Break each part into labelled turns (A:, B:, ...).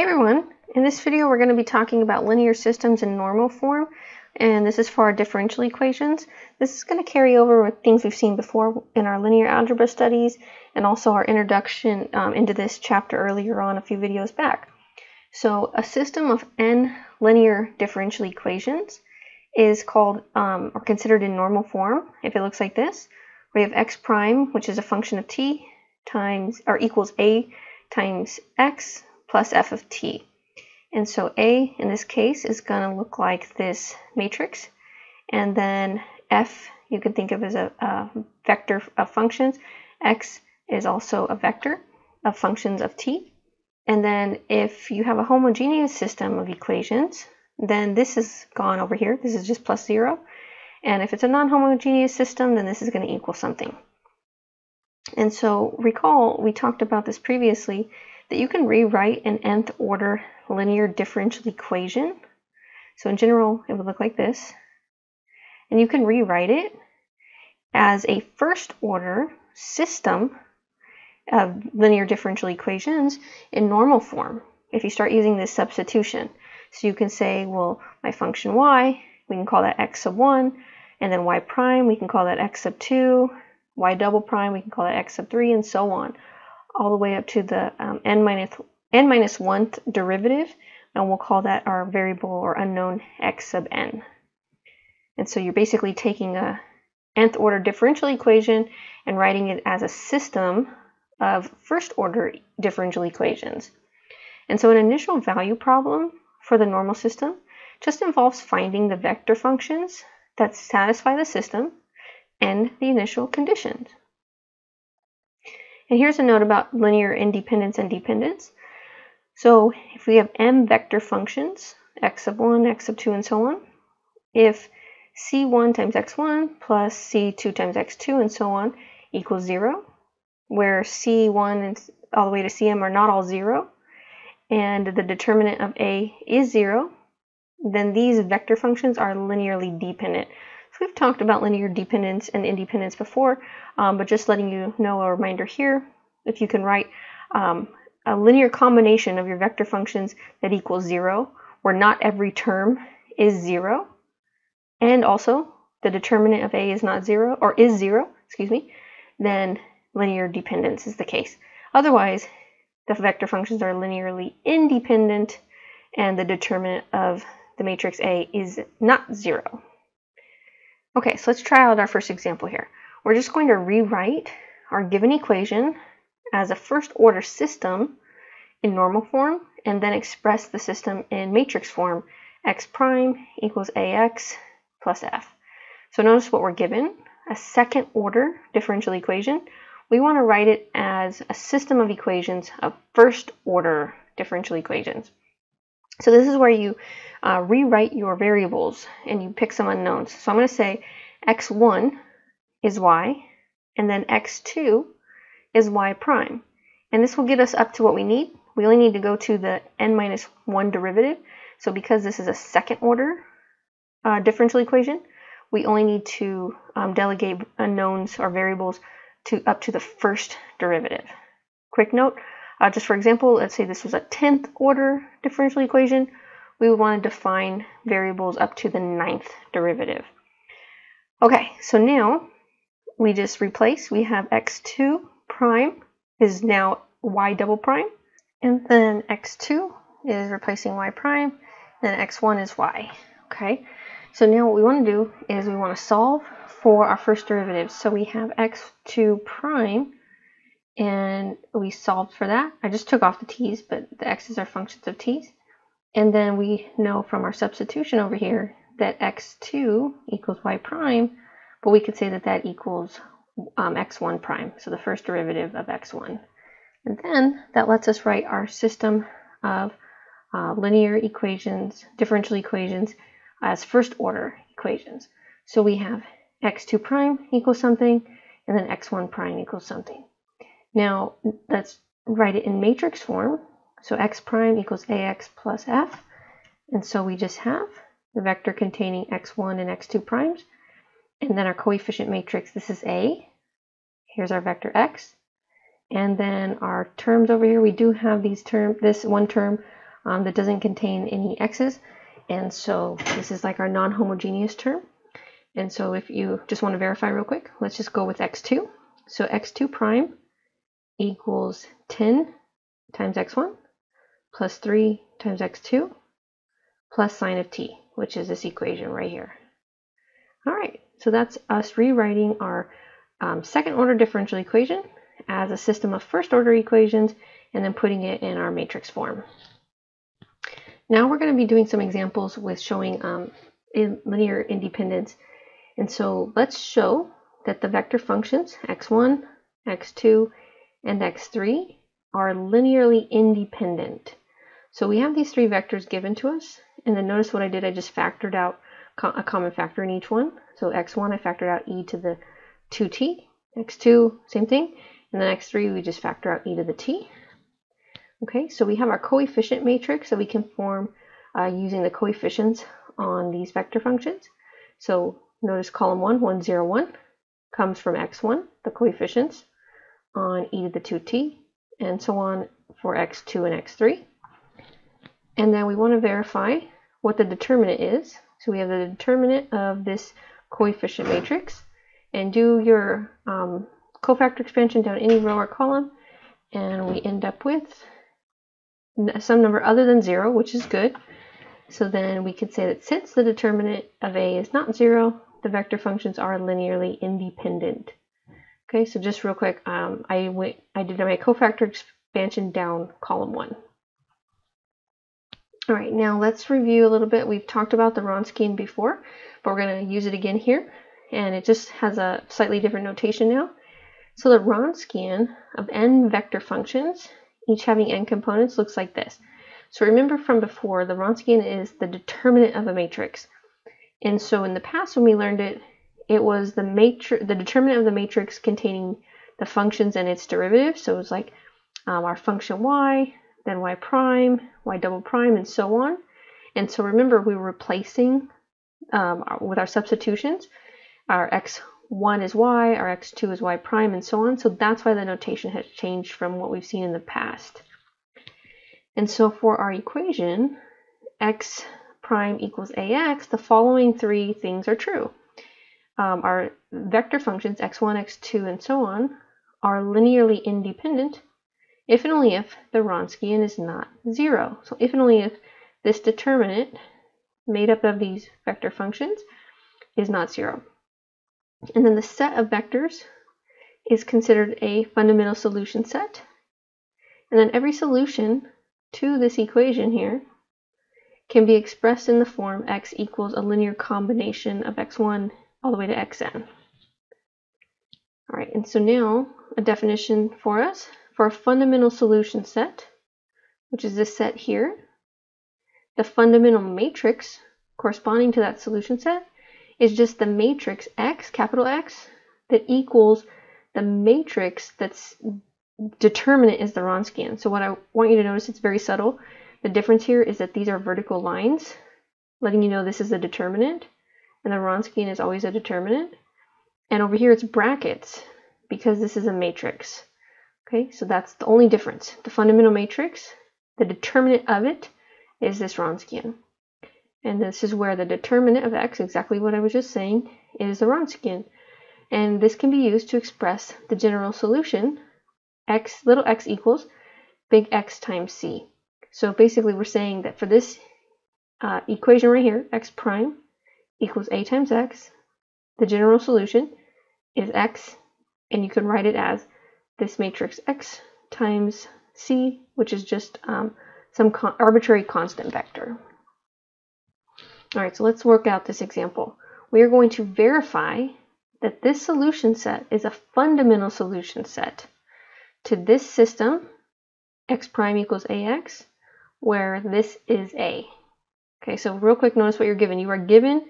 A: Hey everyone! In this video we're going to be talking about linear systems in normal form and this is for our differential equations. This is going to carry over with things we've seen before in our linear algebra studies and also our introduction um, into this chapter earlier on a few videos back. So a system of n linear differential equations is called um, or considered in normal form if it looks like this. We have x prime which is a function of t times or equals a times x plus f of t. And so A in this case is going to look like this matrix. And then F you can think of as a, a, vector of functions. X is also a vector of functions of t. And then if you have a homogeneous system of equations, then this is gone over here. This is just plus zero. And if it's a non-homogeneous system, then this is going to equal something. And so recall, we talked about this previously, that you can rewrite an nth order linear differential equation. So in general, it would look like this. And you can rewrite it as a first order system of linear differential equations in normal form if you start using this substitution. So you can say, well, my function y, we can call that x sub 1, and then y prime, we can call that x sub 2, y double prime, we can call that x sub 3, and so on all the way up to the um, n minus n minus one derivative, and we'll call that our variable or unknown x sub n. And so you're basically taking a nth order differential equation and writing it as a system of first order differential equations. And so an initial value problem for the normal system just involves finding the vector functions that satisfy the system and the initial conditions. And here's a note about linear independence and dependence. So if we have m vector functions, x sub 1, x sub 2, and so on, if c1 times x1 plus c2 times x2 and so on equals 0, where c1 and all the way to cm are not all 0, and the determinant of a is 0, then these vector functions are linearly dependent. We've talked about linear dependence and independence before, um, but just letting you know a reminder here, if you can write um, a linear combination of your vector functions that equals zero, where not every term is zero, and also the determinant of A is not zero, or is zero, excuse me, then linear dependence is the case. Otherwise, the vector functions are linearly independent and the determinant of the matrix A is not zero. Okay, so let's try out our first example here. We're just going to rewrite our given equation as a first order system in normal form and then express the system in matrix form x prime equals ax plus f. So notice what we're given, a second order differential equation. We want to write it as a system of equations of first order differential equations. So this is where you uh, rewrite your variables and you pick some unknowns. So I'm going to say x1 is y, and then x2 is y prime. And this will get us up to what we need. We only need to go to the n minus 1 derivative. So because this is a second order uh, differential equation, we only need to um, delegate unknowns or variables to up to the first derivative. Quick note, uh, just for example, let's say this was a 10th order differential equation, we would want to define variables up to the ninth derivative. Okay, so now we just replace. We have x2 prime is now y double prime, and then x2 is replacing y prime, then x1 is y. Okay, so now what we want to do is we want to solve for our first derivative. So we have x2 prime, and we solved for that. I just took off the t's, but the x's are functions of t's. And then we know from our substitution over here that x2 equals y prime, but we could say that that equals um, x1 prime, so the first derivative of x1. And then that lets us write our system of uh, linear equations, differential equations, as first order equations. So we have x2 prime equals something, and then x1 prime equals something. Now let's write it in matrix form. So x prime equals ax plus f. And so we just have the vector containing x1 and x2 primes. And then our coefficient matrix, this is A. Here's our vector x. And then our terms over here, we do have these term, this one term um, that doesn't contain any x's. And so this is like our non-homogeneous term. And so if you just want to verify real quick, let's just go with x2. So x2 prime equals 10 times x1 plus 3 times x2 plus sine of t, which is this equation right here. All right, so that's us rewriting our um, second order differential equation as a system of first order equations and then putting it in our matrix form. Now we're going to be doing some examples with showing um, in linear independence. And so let's show that the vector functions x1, x2, and x3 are linearly independent. So we have these three vectors given to us, and then notice what I did, I just factored out a common factor in each one. So x1, I factored out e to the 2t, x2, same thing, and then x3, we just factor out e to the t. Okay, so we have our coefficient matrix that we can form uh, using the coefficients on these vector functions. So notice column 1, 1, 0, 1 comes from x1, the coefficients on e to the 2t, and so on for x2 and x3. And then we want to verify what the determinant is. So we have the determinant of this coefficient matrix. And do your um, cofactor expansion down any row or column. And we end up with some number other than 0, which is good. So then we could say that since the determinant of A is not 0, the vector functions are linearly independent. Okay, so just real quick, um, I went, I did my cofactor expansion down column 1. All right, now let's review a little bit. We've talked about the Wronskian before, but we're going to use it again here. And it just has a slightly different notation now. So the Wronskian of n vector functions, each having n components, looks like this. So remember from before, the Wronskian is the determinant of a matrix. And so in the past when we learned it, it was the matrix, the determinant of the matrix containing the functions and its derivatives. So it was like um, our function y then y prime, y double prime, and so on. And so remember, we were replacing um, with our substitutions. Our x1 is y, our x2 is y prime, and so on. So that's why the notation has changed from what we've seen in the past. And so for our equation, x prime equals ax, the following three things are true. Um, our vector functions, x1, x2, and so on, are linearly independent if and only if the Wronskian is not zero. So if and only if this determinant made up of these vector functions is not zero. And then the set of vectors is considered a fundamental solution set. And then every solution to this equation here can be expressed in the form x equals a linear combination of x1 all the way to xn. All right, and so now a definition for us for a fundamental solution set, which is this set here, the fundamental matrix corresponding to that solution set is just the matrix X, capital X, that equals the matrix that's determinant is the Wronskian. So what I want you to notice, it's very subtle. The difference here is that these are vertical lines, letting you know this is a determinant, and the Wronskian is always a determinant. And over here it's brackets, because this is a matrix. Okay, so that's the only difference. The fundamental matrix, the determinant of it is this Wronskian. And this is where the determinant of x, exactly what I was just saying, is the Wronskian. And this can be used to express the general solution, x little x equals big X times c. So basically we're saying that for this uh, equation right here, x prime equals a times x, the general solution is x, and you can write it as this matrix X times C, which is just um, some con arbitrary constant vector. All right, so let's work out this example. We are going to verify that this solution set is a fundamental solution set to this system, x prime equals ax, where this is a. Okay, so real quick, notice what you're given. You are given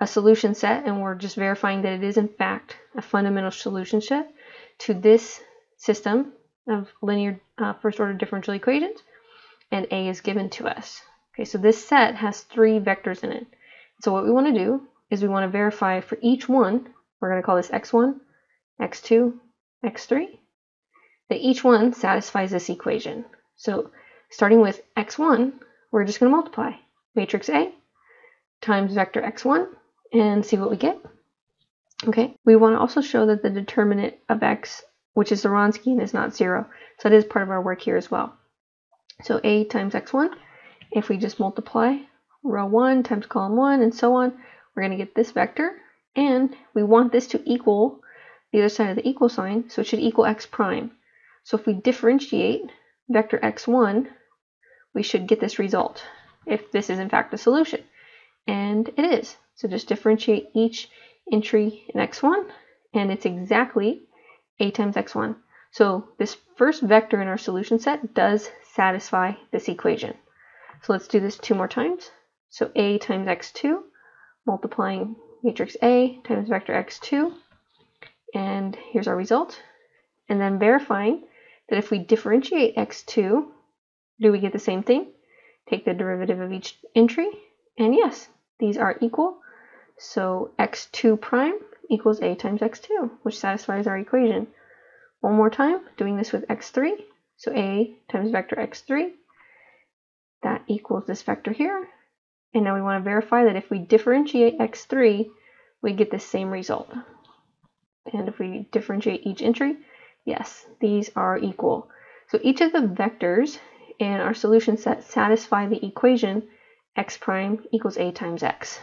A: a solution set, and we're just verifying that it is in fact a fundamental solution set to this system of linear uh, first order differential equations, and A is given to us. Okay, so this set has three vectors in it. So what we want to do is we want to verify for each one, we're going to call this x1, x2, x3, that each one satisfies this equation. So starting with x1, we're just going to multiply matrix A times vector x1 and see what we get. Okay, we want to also show that the determinant of x, which is the Wronskian, is not zero. So that is part of our work here as well. So A times x1, if we just multiply row 1 times column 1 and so on, we're going to get this vector. And we want this to equal the other side of the equal sign, so it should equal x prime. So if we differentiate vector x1, we should get this result, if this is in fact a solution. And it is. So just differentiate each entry in x1, and it's exactly a times x1. So this first vector in our solution set does satisfy this equation. So let's do this two more times. So a times x2 multiplying matrix A times vector x2. And here's our result. And then verifying that if we differentiate x2, do we get the same thing? Take the derivative of each entry. And yes, these are equal. So x2 prime equals a times x2, which satisfies our equation. One more time, doing this with x3. So a times vector x3, that equals this vector here. And now we want to verify that if we differentiate x3, we get the same result. And if we differentiate each entry, yes, these are equal. So each of the vectors in our solution set satisfy the equation x prime equals a times x.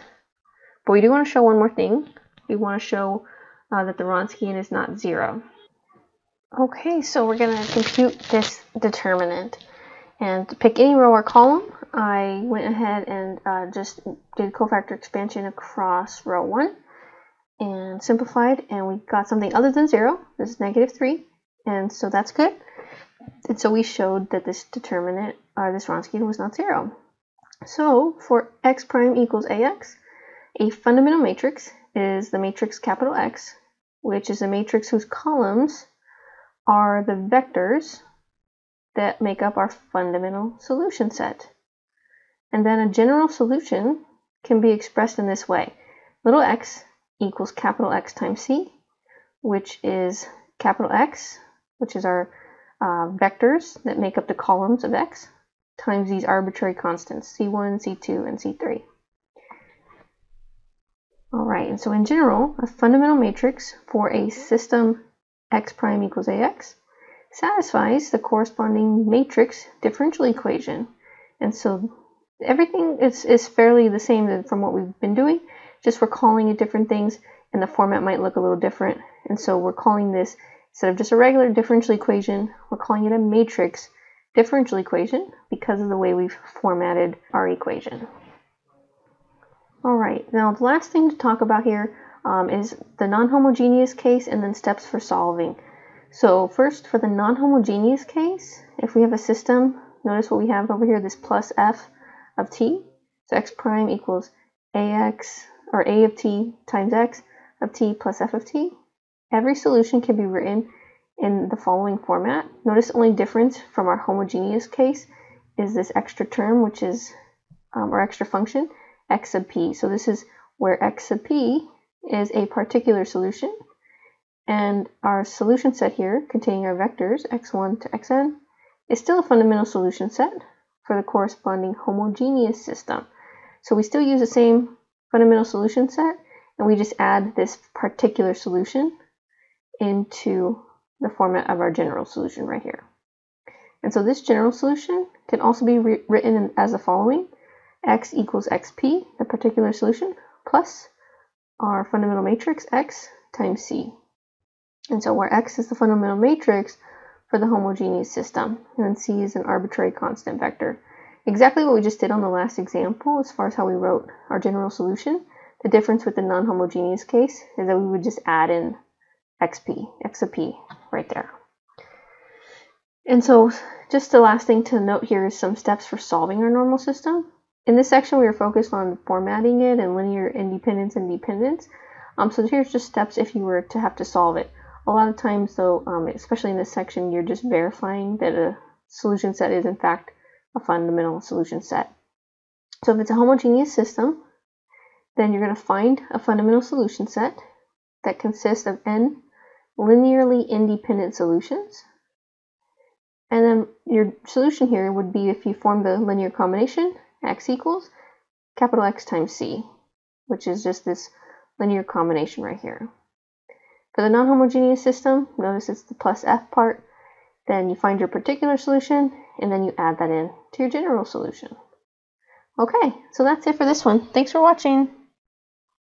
A: But we do want to show one more thing. We want to show uh, that the Wronskian is not zero. Okay, so we're going to compute this determinant. And to pick any row or column, I went ahead and uh, just did cofactor expansion across row 1 and simplified, and we got something other than 0. This is negative 3, and so that's good. And so we showed that this determinant, or this Wronskian, was not 0. So for x prime equals ax, a fundamental matrix is the matrix capital X, which is a matrix whose columns are the vectors that make up our fundamental solution set. And then a general solution can be expressed in this way. Little x equals capital X times c, which is capital X, which is our uh, vectors that make up the columns of x, times these arbitrary constants, c1, c2, and c3. All right, and so in general, a fundamental matrix for a system x prime equals ax satisfies the corresponding matrix differential equation. And so everything is, is fairly the same from what we've been doing, just we're calling it different things and the format might look a little different. And so we're calling this, instead of just a regular differential equation, we're calling it a matrix differential equation because of the way we've formatted our equation. All right, now the last thing to talk about here um, is the non-homogeneous case and then steps for solving. So first for the non-homogeneous case, if we have a system, notice what we have over here, this plus f of t. So x prime equals ax, or a of t times x of t plus f of t. Every solution can be written in the following format. Notice the only difference from our homogeneous case is this extra term, which is, um, or extra function, x sub p. So this is where x sub p is a particular solution. And our solution set here, containing our vectors x1 to xn, is still a fundamental solution set for the corresponding homogeneous system. So we still use the same fundamental solution set, and we just add this particular solution into the format of our general solution right here. And so this general solution can also be written as the following x equals xp, the particular solution, plus our fundamental matrix x times c. And so where x is the fundamental matrix for the homogeneous system, and then c is an arbitrary constant vector. Exactly what we just did on the last example as far as how we wrote our general solution. The difference with the non-homogeneous case is that we would just add in xp, x of p, right there. And so just the last thing to note here is some steps for solving our normal system. In this section, we are focused on formatting it and linear independence and dependence. Um, so here's just steps if you were to have to solve it. A lot of times, though, um, especially in this section, you're just verifying that a solution set is in fact a fundamental solution set. So if it's a homogeneous system, then you're going to find a fundamental solution set that consists of n linearly independent solutions. And then your solution here would be if you form the linear combination, x equals capital X times c, which is just this linear combination right here. For the non-homogeneous system, notice it's the plus f part, then you find your particular solution, and then you add that in to your general solution. Okay, so that's it for this one. Thanks for watching.